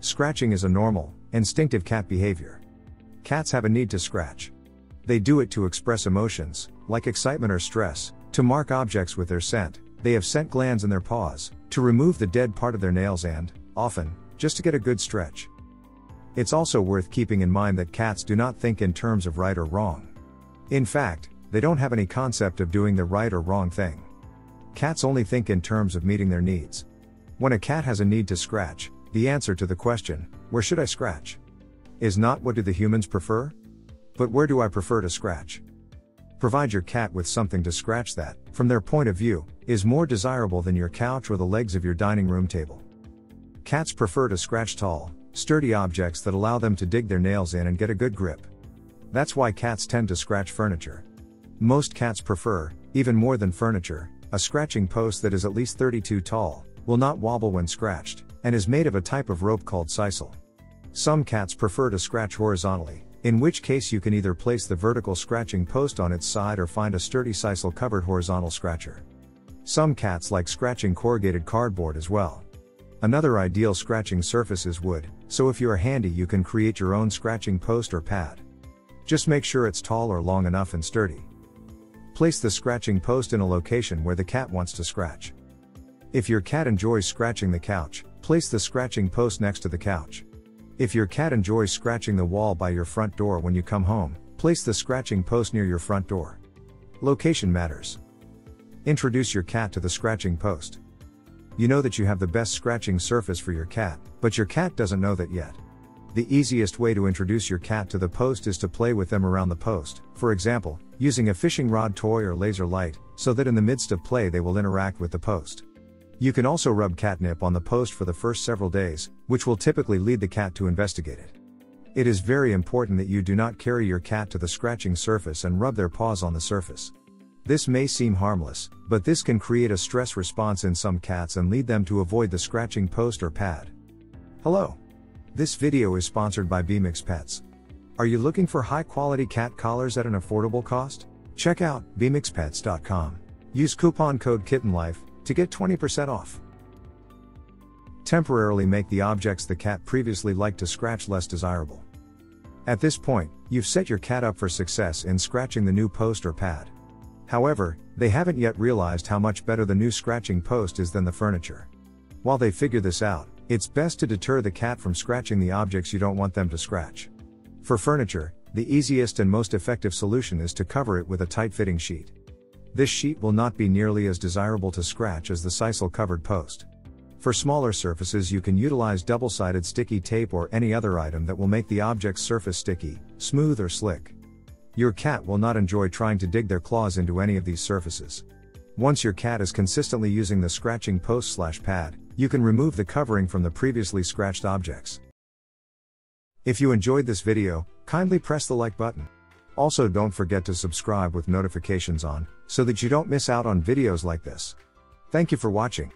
Scratching is a normal, instinctive cat behavior. Cats have a need to scratch. They do it to express emotions, like excitement or stress, to mark objects with their scent, they have scent glands in their paws, to remove the dead part of their nails and, often, just to get a good stretch. It's also worth keeping in mind that cats do not think in terms of right or wrong. In fact, they don't have any concept of doing the right or wrong thing. Cats only think in terms of meeting their needs. When a cat has a need to scratch, the answer to the question, where should I scratch? Is not what do the humans prefer? But where do I prefer to scratch? Provide your cat with something to scratch that, from their point of view, is more desirable than your couch or the legs of your dining room table. Cats prefer to scratch tall, sturdy objects that allow them to dig their nails in and get a good grip. That's why cats tend to scratch furniture. Most cats prefer, even more than furniture, a scratching post that is at least 32 tall, will not wobble when scratched, and is made of a type of rope called sisal. Some cats prefer to scratch horizontally, in which case you can either place the vertical scratching post on its side or find a sturdy sisal covered horizontal scratcher. Some cats like scratching corrugated cardboard as well. Another ideal scratching surface is wood, so if you are handy you can create your own scratching post or pad. Just make sure it's tall or long enough and sturdy. Place the scratching post in a location where the cat wants to scratch. If your cat enjoys scratching the couch, place the scratching post next to the couch. If your cat enjoys scratching the wall by your front door when you come home, place the scratching post near your front door. Location matters. Introduce your cat to the scratching post. You know that you have the best scratching surface for your cat, but your cat doesn't know that yet. The easiest way to introduce your cat to the post is to play with them around the post, for example, using a fishing rod toy or laser light, so that in the midst of play they will interact with the post. You can also rub catnip on the post for the first several days, which will typically lead the cat to investigate it. It is very important that you do not carry your cat to the scratching surface and rub their paws on the surface. This may seem harmless, but this can create a stress response in some cats and lead them to avoid the scratching post or pad. Hello. This video is sponsored by Bemix Pets. Are you looking for high quality cat collars at an affordable cost? Check out bemixpets.com. Use coupon code KittenLife to get 20% off. Temporarily make the objects the cat previously liked to scratch less desirable. At this point, you've set your cat up for success in scratching the new post or pad. However, they haven't yet realized how much better the new scratching post is than the furniture. While they figure this out, it's best to deter the cat from scratching the objects you don't want them to scratch. For furniture, the easiest and most effective solution is to cover it with a tight fitting sheet. This sheet will not be nearly as desirable to scratch as the sisal covered post. For smaller surfaces, you can utilize double sided sticky tape or any other item that will make the object's surface sticky, smooth, or slick. Your cat will not enjoy trying to dig their claws into any of these surfaces. Once your cat is consistently using the scratching post slash pad, you can remove the covering from the previously scratched objects. If you enjoyed this video, kindly press the like button. Also don't forget to subscribe with notifications on, so that you don't miss out on videos like this. Thank you for watching.